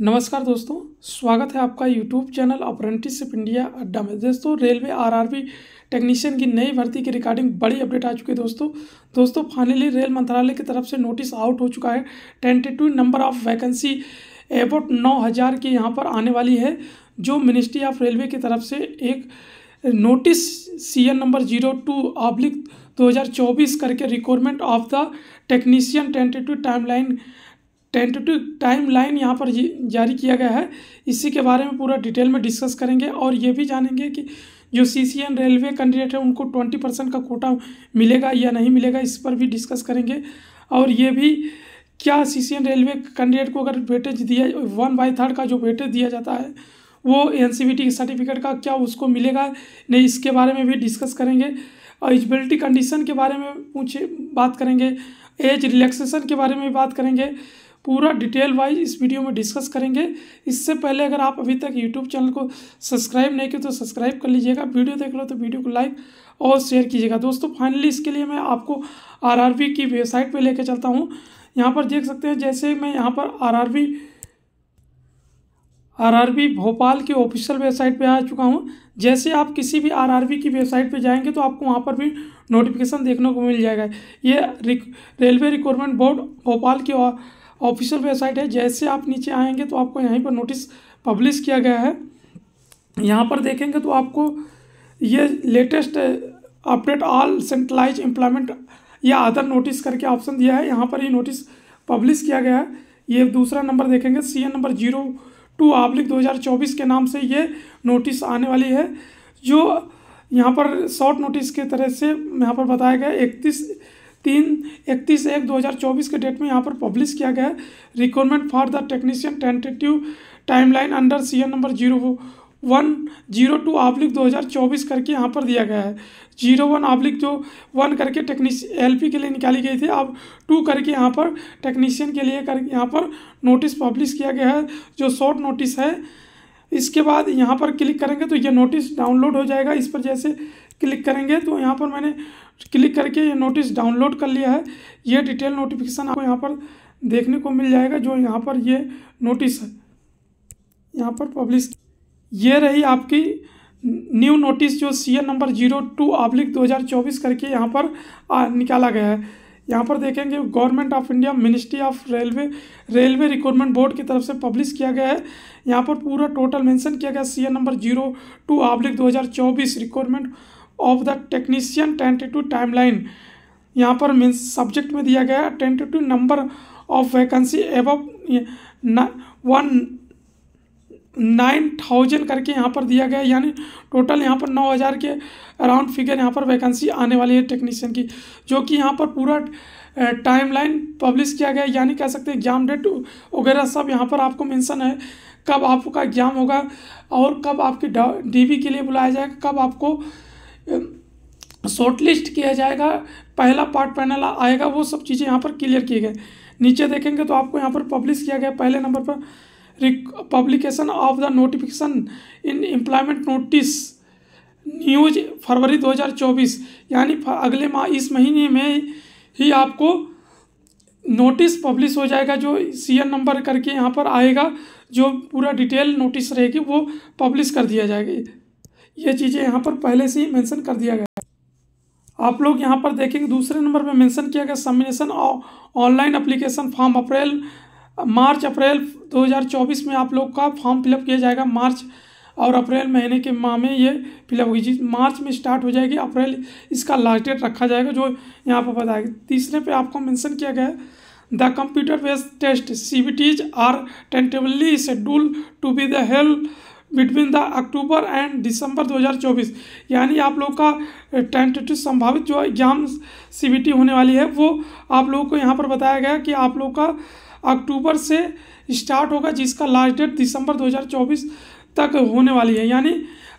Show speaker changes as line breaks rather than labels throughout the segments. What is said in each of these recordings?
नमस्कार दोस्तों, स्वागत है आपका यूट्यूब चैनल अप्रेंटिसशिप इंडिया अड्डा में। दोस्तों, रेलवे आरआरबी टेक्नीशियन की नई भर्ती की रिगार्डिंग बड़ी अपडेट आ चुकी है दोस्तों। दोस्तों फाइनली रेल मंत्रालय की तरफ़ से नोटिस आउट हो चुका है। Tentative number of vacancy about नौ हज़ार की यहाँ पर आने वाली है, जो मिनिस्ट्री ऑफ़ रेलवे की तरफ़ से एक notice C N number zero two oblique दो हज़ार चौबीस करके requirement of the technician tentative timeline tentative timeline यहाँ पर जारी किया गया है। इसी के बारे में पूरा डिटेल में डिस्कस करेंगे और ये भी जानेंगे कि जो C C N railway candidate है, उनको ट्वेंटी परसेंट का कोटा मिलेगा या नहीं मिलेगा, इस पर भी डिस्कस करेंगे। और ये भी क्या C C N railway candidate को अगर वेटेज दिया वन बाई थर्ड का जो वेटेज दिया जाता है, वो N C B T certificate का क्या उसको मिलेगा, नहीं, इसके बारे में भी डिस्कस करेंगे। एलिजिबिलिटी कंडीशन के बारे में पूछे, बात करेंगे। एज रिलैक्सेशन के बारे में भी बात करेंगे। पूरा डिटेल वाइज इस वीडियो में डिस्कस करेंगे। इससे पहले अगर आप अभी तक यूट्यूब चैनल को सब्सक्राइब नहीं किए तो सब्सक्राइब कर लीजिएगा। वीडियो देख लो तो वीडियो को लाइक और शेयर कीजिएगा। दोस्तों, फाइनली इसके लिए मैं आपको आरआरबी की वेबसाइट पे लेके चलता हूँ। यहाँ पर देख सकते हैं, जैसे मैं यहाँ पर आरआरबी आरआरबी भोपाल की ऑफिशियल वेबसाइट पे आ चुका हूँ। जैसे आप किसी भी आरआरबी की वेबसाइट पे जाएँगे तो आपको वहाँ पर भी नोटिफिकेशन देखने को मिल जाएगा। ये रेलवे रिक्वायरमेंट बोर्ड भोपाल की ऑफिशियल वेबसाइट है। जैसे आप नीचे आएँगे तो आपको यहीं पर नोटिस पब्लिश किया गया है। यहाँ पर देखेंगे तो आपको ये latest update all centralise employment या अदर नोटिस करके ऑप्शन दिया है। यहाँ पर ही नोटिस पब्लिश किया गया है। ये दूसरा नंबर देखेंगे C N number zero two oblique दो हज़ार चौबीस के नाम से ये नोटिस आने वाली है। जो यहाँ पर शॉर्ट नोटिस के तरह से यहाँ पर बताया गया इकतीस तीन इकतीस एक दो हज़ार चौबीस के डेट में यहाँ पर पब्लिश किया गया है। Requirement for the technician tentative timeline under C N number zero one zero two oblique दो हज़ार चौबीस करके यहाँ पर दिया गया है। ज़ीरो वन आब्लिक जो वन करके टेक्नीस एल के लिए निकाली गई थी, अब टू करके यहाँ पर टेक्नीशियन के लिए कर यहाँ पर नोटिस पब्लिश किया गया है, जो शॉर्ट नोटिस है। इसके बाद यहाँ पर क्लिक करेंगे तो ये नोटिस डाउनलोड हो जाएगा। इस पर जैसे क्लिक करेंगे तो यहाँ पर मैंने क्लिक करके ये नोटिस डाउनलोड कर लिया है। ये डिटेल नोटिफिकेशन आपको यहाँ पर देखने को मिल जाएगा जो यहाँ पर ये नोटिस है। यहाँ पर पब्लिश। ये रही आपकी न्यू नोटिस जो C N number zero two oblique दो हज़ार चौबीस करके यहाँ पर आ, निकाला गया है। यहाँ पर देखेंगे government of India ministry of railway railway recruitment board की तरफ़ से पब्लिश किया गया है। यहाँ पर पूरा टोटल मेंशन किया गया C N number zero two oblique दो हज़ार चौबीस recruitment of the technician tentative timeline यहाँ पर मीन्स सब्जेक्ट में दिया गया टेंटेटिव नंबर ऑफ़ वैकेंसी एवं वन नाइन थाउज़ेंड करके यहाँ पर दिया गया। यानी टोटल यहाँ पर नौ हज़ार के अराउंड फिगर यहाँ पर वैकेंसी आने वाली है टेक्नीशियन की, जो कि यहाँ पर पूरा टाइमलाइन पब्लिश किया गया। यानी कह सकते हैं एग्ज़ाम डेट वगैरह सब यहाँ पर आपको मेंशन है, कब आपका एग्ज़ाम होगा और कब आपकी डी के लिए बुलाया जाएगा, कब आपको शॉर्ट लिस्ट किया जाएगा, पहला पार्ट पैनल आएगा, वो सब चीज़ें यहाँ पर क्लियर किए गए नीचे देखेंगे तो आपको यहाँ पर पब्लिश किया गया, पहले नंबर पर publication of the notification in employment notice, news फरवरी 2024 यानी अगले माह, इस महीने में ही आपको नोटिस पब्लिश हो जाएगा, जो सी एन नंबर करके यहाँ पर आएगा, जो पूरा डिटेल नोटिस रहेगी, वो पब्लिश कर दिया जाएगा। ये चीज़ें यहाँ पर पहले से ही मेंशन कर दिया गया है। आप लोग यहाँ पर देखेंगे, दूसरे नंबर पे मेंशन किया गया submission online application form April, March April 2024 में आप लोग का फॉर्म फिलअप किया जाएगा। मार्च और अप्रैल महीने के माह में ये फिलअप होगी। जिस मार्च में स्टार्ट हो जाएगी, अप्रैल इसका लास्ट डेट रखा जाएगा, जो यहाँ पर बताएगा तीसरे पे आपको मेंशन किया गया the computer based test C B Ts are tentatively scheduled to be the held between the October and December 2024 यानी आप लोग का टेंटेटिव संभावित जो एग्ज़ाम सीबीटी होने वाली है, वो आप लोगों को यहाँ पर बताया गया कि आप लोग का अक्टूबर से स्टार्ट होगा, जिसका लास्ट डेट दिसंबर 2024 तक होने वाली है। यानी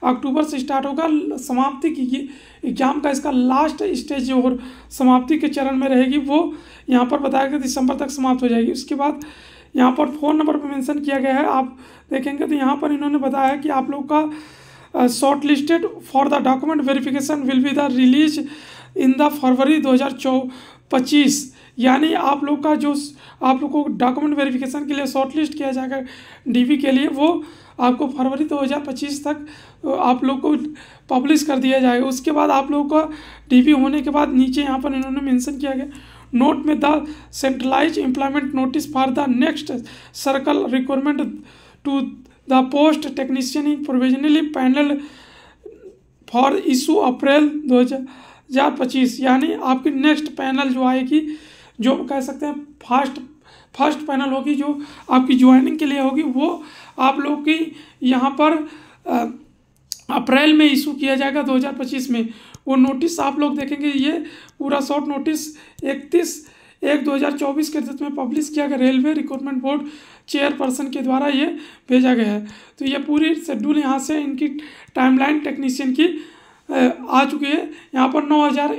अक्टूबर से स्टार्ट होगा, समाप्ति की एग्ज़ाम का इसका लास्ट स्टेज और समाप्ति के चरण में रहेगी, वो यहाँ पर बताया गया दिसंबर तक समाप्त हो जाएगी। उसके बाद यहाँ पर फ़ोन नंबर पर मेंशन किया गया है। आप देखेंगे तो यहाँ पर इन्होंने बताया है कि आप लोग का shortlisted for the document verification will be the release in the February दो हज़ार चौ, पच्चीस। यानी आप लोग का जो आप लोग को डॉक्यूमेंट वेरिफिकेशन के लिए शॉर्ट लिस्ट किया जाएगा डीवी के लिए, वो आपको फरवरी 2025 तक आप लोग को पब्लिश कर दिया जाएगा। उसके बाद आप लोगों का डीवी होने के बाद नीचे यहाँ पर इन्होंने मेंशन किया गया। नोट में the centralise employment notice for the next circle requirement to the post technician in provisionally panel for issue April दो हज़ार पच्चीस। यानी आपकी नेक्स्ट पैनल जो आएगी, जो कह सकते हैं फास्ट फ़र्स्ट पैनल होगी जो आपकी ज्वाइनिंग के लिए होगी, वो आप लोग की यहाँ पर अप्रैल में इशू किया जाएगा 2025 में। वो नोटिस आप लोग देखेंगे, ये पूरा शॉर्ट नोटिस इकतीस एक 2024 के तहत में पब्लिश किया गया। रेलवे रिक्रूटमेंट बोर्ड चेयरपर्सन के द्वारा ये भेजा गया है। तो ये पूरी शेड्यूल यहाँ से इनकी टाइमलाइन टेक्नीशियन की आ चुकी है। यहाँ पर नौ हज़ार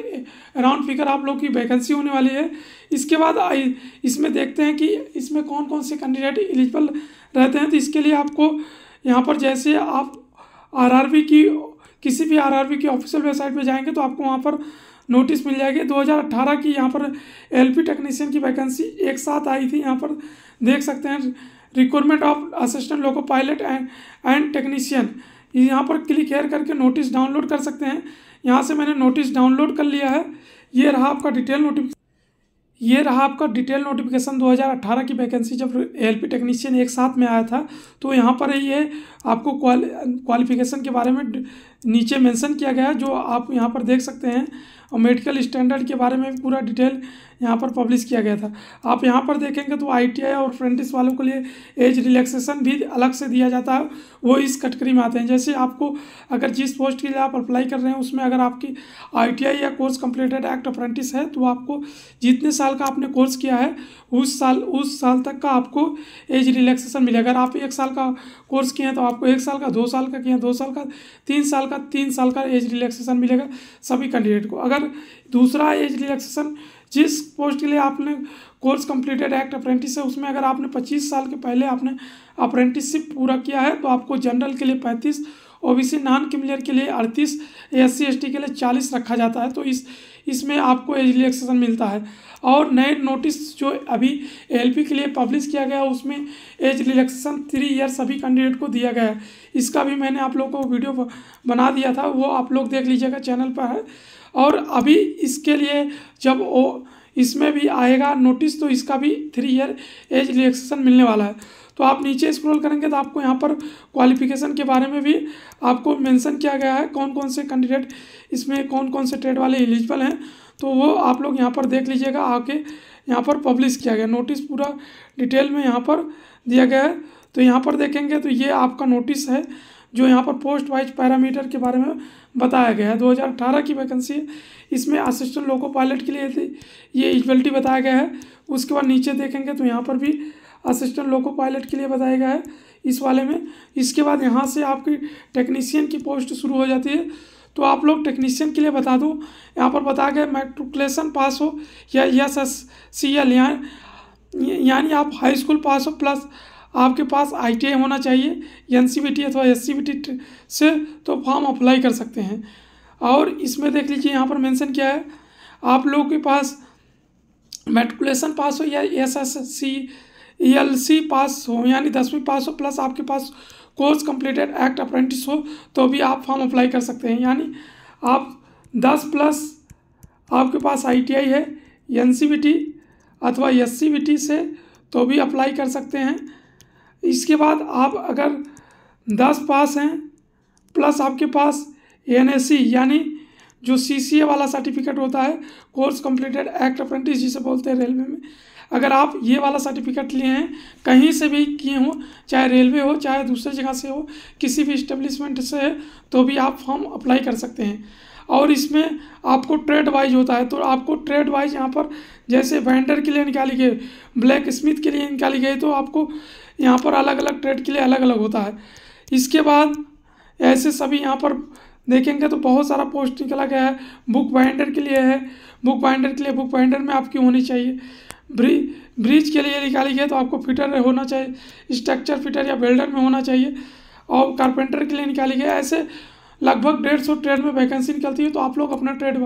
अराउंड फिगर आप लोग की वैकेंसी होने वाली है। इसके बाद इसमें देखते हैं कि इसमें कौन कौन से कैंडिडेट एलिजिबल रहते हैं। तो इसके लिए आपको यहाँ पर जैसे आप आरआरबी की किसी भी आरआरबी की ऑफिशियल वेबसाइट पे जाएँगे तो आपको वहाँ पर नोटिस मिल जाएगी। 2018 की यहाँ पर एलपी टेक्नीशियन की वैकेंसी एक साथ आई थी। यहाँ पर देख सकते हैं requirement of assistant loco pilot and and technician यहाँ पर क्लिक हेयर करके नोटिस डाउनलोड कर सकते हैं। यहाँ से मैंने नोटिस डाउनलोड कर लिया है। ये रहा आपका डिटेल नोटिफिकेशन ये रहा आपका डिटेल नोटिफिकेशन 2018 की वैकेंसी जब एल पी टेक्नीशियन एक साथ में आया था तो यहाँ पर ये आपको क्वालिफिकेशन के बारे में नीचे मेंशन किया गया है, जो आप यहाँ पर देख सकते हैं। और मेडिकल स्टैंडर्ड के बारे में पूरा डिटेल यहाँ पर पब्लिश किया गया था। आप यहाँ पर देखेंगे तो आईटीआई और अप्रेंटिस वालों के लिए एज रिलैक्सेशन भी अलग से दिया जाता है। वो इस कैटेगरी में आते हैं। जैसे आपको अगर जिस पोस्ट के लिए आप अप्लाई कर रहे हैं, उसमें अगर आपकी आईटीआई या कोर्स कंप्लीटेड एक्ट अप्रेंटिस है तो आपको जितने साल का आपने कोर्स किया है, उस साल उस साल तक का आपको एज रिलैक्सेशन मिलेगा। अगर आप एक साल का कोर्स किए हैं तो आपको एक साल का, दो साल का किए हैं, दो साल का, तीन साल का, तीन साल का एज रिलैक्सेशन मिलेगा सभी कैंडिडेट को। अगर दूसरा एज रिलैक्सेशन जिस पोस्ट के लिए आपने कोर्स कंप्लीटेड एक्ट अप्रेंटिस है, उसमें अगर आपने पच्चीस साल के पहले आपने अप्रेंटिसशिप पूरा किया है तो आपको जनरल के लिए पैंतीस ओबीसी नॉन क्रिमिलियर के लिए अड़तीस एस सी के लिए चालीस रखा जाता है तो इस, इसमें आपको एज रिलैक्सेशन मिलता है। और नए नोटिस जो अभी एलपी के लिए पब्लिश किया गया, उसमें एज रिलैक्सेशन थ्री ईयर सभी कैंडिडेट को दिया गया है। इसका भी मैंने आप लोगों को वीडियो बना दिया था, वो आप लोग देख लीजिएगा चैनल पर है। और अभी इसके लिए जब वो इसमें भी आएगा नोटिस तो इसका भी थ्री ईयर एज रिलैक्सेशन मिलने वाला है। तो आप नीचे स्क्रॉल करेंगे तो आपको यहाँ पर क्वालिफिकेशन के बारे में भी आपको मेंशन किया गया है कौन कौन से कैंडिडेट इसमें कौन कौन से ट्रेड वाले एलिजिबल हैं। तो वो आप लोग यहाँ पर देख लीजिएगा, आके यहाँ पर पब्लिश किया गया। नोटिस पूरा डिटेल में यहाँ पर दिया गया है। तो यहाँ पर देखेंगे तो ये आपका नोटिस है। जो यहाँ पर पोस्ट वाइज पैरामीटर के बारे में बताया गया है। 2018 की वैकेंसी है। इसमें असिस्टेंट लोको पायलट के लिए थी। ये इक्वलिटी बताया गया है। उसके बाद नीचे देखेंगे तो यहाँ पर भी असिस्टेंट लोको पायलट के लिए बताया गया है। इस वाले में। इसके बाद यहाँ से आपकी टेक्नीशियन की पोस्ट शुरू हो जाती है। तो आप लोग टेक्नीशियन के लिए बता दूँ। यहाँ पर बता गया मेट्रिकुलेशन पास हो या एस एस सी एल यानी आप हाई स्कूल पास हो प्लस आपके पास आईटीआई होना चाहिए एन अथवा एस से तो फॉर्म अप्लाई कर सकते हैं। और इसमें देख लीजिए यहाँ पर मेंशन किया है। आप लोगों के पास मेट्रिकुलेशन पास हो या S S C L C pass हो, यानी दसवीं पास हो प्लस आपके पास कोर्स कंप्लीटेड एक्ट अप्रेंटिस हो तो भी आप फॉर्म अप्लाई कर सकते हैं। यानी आप दस प्लस आपके पास आईटीआई है एनसीबीटी अथवा एससीबीटी से तो भी अप्लाई कर सकते हैं। इसके बाद आप अगर दस पास हैं, प्लस आपके पास एन यानी जो सी सी ए वाला सर्टिफिकेट होता है कोर्स कंप्लीटेड एक्ट अप्रेंटिस जिसे बोलते हैं रेलवे में, अगर आप ये वाला सर्टिफिकेट लिए हैं, कहीं से भी किए हों, चाहे रेलवे हो, चाहे दूसरे जगह से हो, किसी भी इस्टेब्लिशमेंट से है तो भी आप फॉर्म अप्लाई कर सकते हैं। और इसमें आपको ट्रेड वाइज होता है तो आपको ट्रेड वाइज यहाँ पर जैसे वेंडर के लिए निकाली गई ब्लैक स्मिथ के लिए निकाली गई तो आपको यहाँ पर अलग अलग ट्रेड के लिए अलग अलग होता है। इसके बाद ऐसे सभी यहाँ पर देखेंगे तो बहुत सारा पोस्ट निकला गया है। बुक बाइंडर के लिए है। बुक बाइंडर के लिए बुक बाइंडर में आपकी होनी चाहिए। ब्री ब्रिज के लिए निकाली गई तो आपको फिटर होना चाहिए। स्ट्रक्चर फिटर या वेल्डर में होना चाहिए। और कारपेंटर के लिए निकाली गई। ऐसे लगभग डेढ़ सौ ट्रेड में वैकेंसी निकलती है तो आप लोग अपना ट्रेड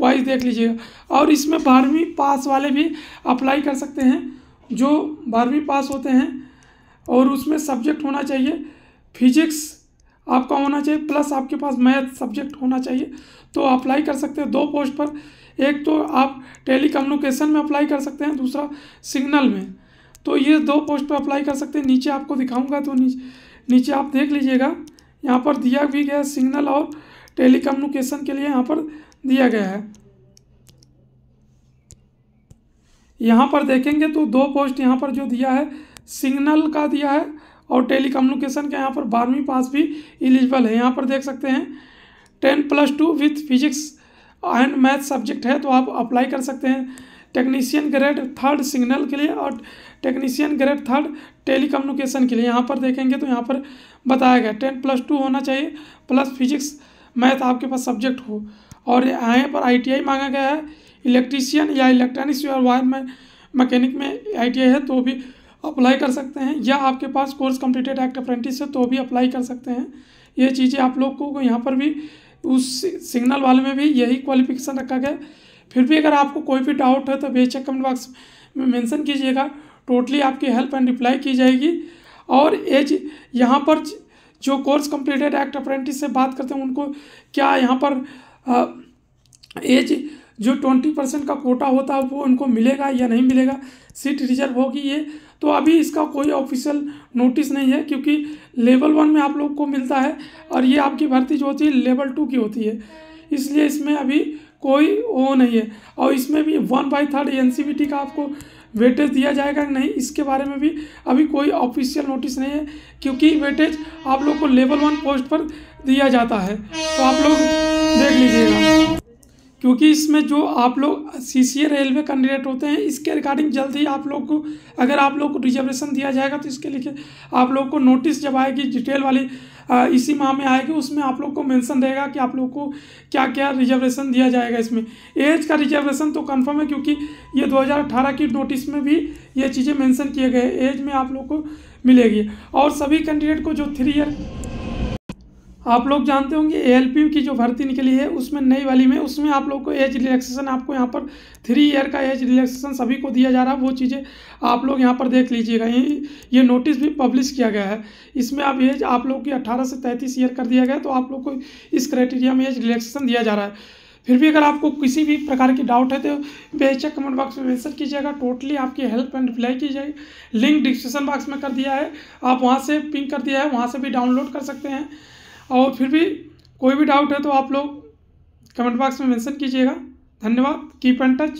वाइज देख लीजिएगा। और इसमें बारहवीं पास वाले भी अप्लाई कर सकते हैं। जो बारहवीं पास होते हैं और उसमें सब्जेक्ट होना चाहिए फिजिक्स आपका होना चाहिए प्लस आपके पास मैथ सब्जेक्ट होना चाहिए। तो अप्लाई कर सकते हैं दो पोस्ट पर। एक तो आप टेली कम्युनिकेशन में अप्लाई कर सकते हैं, दूसरा सिग्नल में। तो ये दो पोस्ट पर अप्लाई कर सकते हैं। नीचे आपको दिखाऊँगा तो नीचे नीचे आप देख लीजिएगा। यहाँ पर दिया भी गया सिग्नल और टेली के लिए यहाँ पर दिया गया है। यहाँ पर देखेंगे तो दो पोस्ट यहाँ पर जो दिया है सिग्नल का दिया है और टेली कम्युनिकेशन का यहाँ पर बारहवीं पास भी एलिजिबल है। यहाँ पर देख सकते हैं, ten plus two with physics and math subject है तो आप अप्लाई कर सकते हैं। टेक्नीशियन ग्रेड थर्ड सिग्नल के लिए और technician grade third telecommunication के लिए। यहाँ पर देखेंगे तो यहाँ पर बताया गया, टेन प्लस टू होना चाहिए प्लस फिजिक्स, मैथ आपके पास सब्जेक्ट हो। और यहाँ पर आईटीआई मांगा गया है, इलेक्ट्रीशियन या इलेक्ट्रॉनिक्स या वायर में, मैकेनिक में आईटीआई है तो भी अप्लाई कर सकते हैं, या आपके पास कोर्स कंप्लीटेड एक्ट अप्रेंटिस है तो भी अप्लाई कर सकते हैं। ये चीज़ें आप लोग को यहाँ पर भी, उस सिग्नल वाले में भी यही क्वालिफिकेशन रखा गया। फिर भी अगर आपको कोई भी डाउट है तो बेचक कमेंट बॉक्स में मेंशन कीजिएगा। टोटली आपकी हेल्प एंड रिप्लाई की जाएगी। और एज यहाँ पर जो कोर्स कंप्लीटेड एक्ट अप्रेंटिस से बात करते हैं, उनको क्या यहाँ पर एज जो ट्वेंटी परसेंट का कोटा होता है वो उनको मिलेगा या नहीं मिलेगा? सीट रिज़र्व होगी ये। तो अभी इसका कोई ऑफिशियल नोटिस नहीं है क्योंकि लेवल वन में आप लोग को मिलता है और ये आपकी भर्ती जो होती है, लेवल टू की होती है। इसलिए इसमें अभी कोई वो नहीं है। और इसमें भी वन बाई थर्ड एनसीबीटी का आपको वेटेज दिया जाएगा नहीं, इसके बारे में भी अभी कोई ऑफिशियल नोटिस नहीं है क्योंकि वेटेज आप लोग को लेवल वन पोस्ट पर दिया जाता है। तो आप लोग देख लीजिएगा। क्योंकि इसमें जो आप लोग सी सी रेलवे कैंडिडेट होते हैं, इसके रिगार्डिंग जल्द ही आप लोग को, अगर आप लोग को रिजर्वेशन दिया जाएगा तो इसके लिए आप लोग को नोटिस जब आएगी डिटेल वाली इसी माह में आएगी, उसमें आप लोग को मेंशन रहेगा कि आप लोग को क्या क्या रिजर्वेशन दिया जाएगा इसमें। एज का रिजर्वेशन तो कंफर्म है क्योंकि ये 2018 की नोटिस में भी ये चीज़ें मेंशन किए गए एज में आप लोग को मिलेगी। और सभी कैंडिडेट को जो थ्री ईयर आप लोग जानते होंगे ए की जो भर्ती निकली है, उसमें नई वाली में, उसमें आप लोग को एज रिलैक्सेशन आपको यहाँ पर थ्री ईयर का एज रिलैक्सेशन सभी को दिया जा रहा है, वो चीज़ें आप लोग यहाँ पर देख लीजिएगा। ये ये नोटिस भी पब्लिश किया गया है। इसमें अब एज आप लोग की अट्ठारह से तैंतीस ईयर कर दिया गया तो आप लोग को इस क्राइटेरिया में एज रिलैक्सेशन दिया जा रहा है। फिर भी अगर आपको किसी भी प्रकार की डाउट है तो बेचक कमेंट बॉक्स में मेंशन कीजिएगा। टोटली आपकी हेल्प एंड रिप्लाई की जाएगी लिंक डिस्क्रिप्शन बॉक्स में कर दिया है। आप वहाँ से पिंक कर दिया है, वहाँ से भी डाउनलोड कर सकते हैं। और फिर भी कोई भी डाउट है तो आप लोग कमेंट बॉक्स में मेंशन कीजिएगा। धन्यवाद। Keep and touch